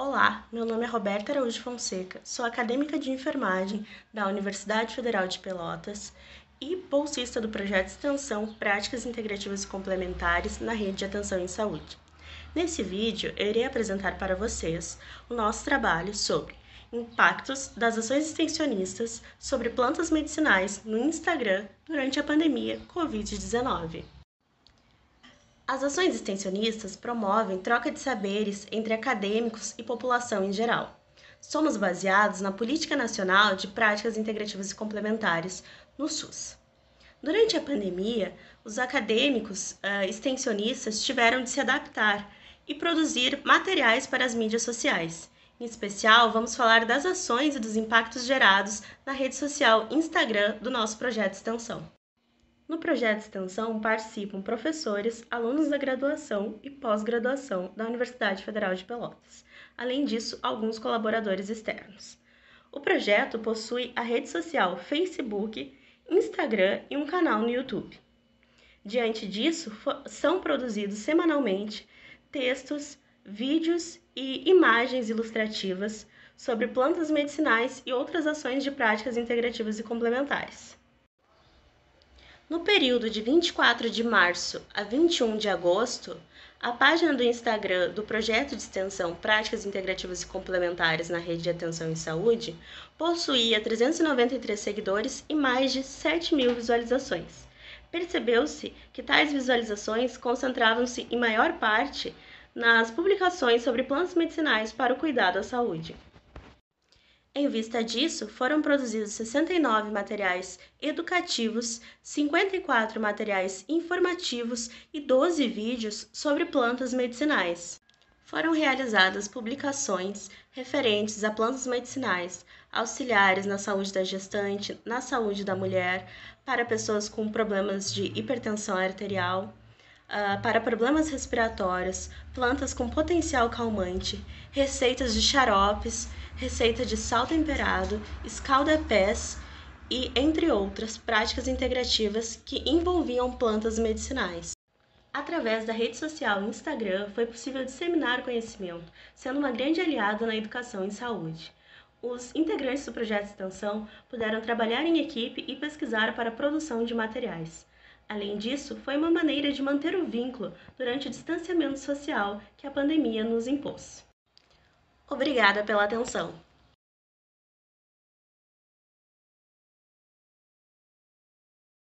Olá, meu nome é Roberta Araújo Fonseca, sou acadêmica de enfermagem da Universidade Federal de Pelotas e bolsista do projeto de extensão Práticas Integrativas e Complementares na Rede de Atenção em Saúde. Nesse vídeo, eu irei apresentar para vocês o nosso trabalho sobre impactos das ações extensionistas sobre plantas medicinais no Instagram durante a pandemia Covid-19. As ações extensionistas promovem troca de saberes entre acadêmicos e população em geral. Somos baseados na Política Nacional de Práticas Integrativas e Complementares, no SUS. Durante a pandemia, os acadêmicos uh, extensionistas tiveram de se adaptar e produzir materiais para as mídias sociais. Em especial, vamos falar das ações e dos impactos gerados na rede social Instagram do nosso projeto extensão. No projeto de extensão participam professores, alunos da graduação e pós-graduação da Universidade Federal de Pelotas. Além disso, alguns colaboradores externos. O projeto possui a rede social Facebook, Instagram e um canal no YouTube. Diante disso, são produzidos semanalmente textos, vídeos e imagens ilustrativas sobre plantas medicinais e outras ações de práticas integrativas e complementares. No período de 24 de março a 21 de agosto, a página do Instagram do projeto de extensão Práticas Integrativas e Complementares na Rede de Atenção em Saúde possuía 393 seguidores e mais de 7 mil visualizações. Percebeu-se que tais visualizações concentravam-se em maior parte nas publicações sobre plantas medicinais para o cuidado à saúde. Em vista disso, foram produzidos 69 materiais educativos, 54 materiais informativos e 12 vídeos sobre plantas medicinais. Foram realizadas publicações referentes a plantas medicinais, auxiliares na saúde da gestante, na saúde da mulher, para pessoas com problemas de hipertensão arterial, uh, para problemas respiratórios, plantas com potencial calmante, receitas de xaropes, receita de sal temperado, escalda-pés e, entre outras, práticas integrativas que envolviam plantas medicinais. Através da rede social Instagram, foi possível disseminar conhecimento, sendo uma grande aliada na educação em saúde. Os integrantes do projeto de extensão puderam trabalhar em equipe e pesquisar para a produção de materiais. Além disso, foi uma maneira de manter o vínculo durante o distanciamento social que a pandemia nos impôs. Obrigada pela atenção!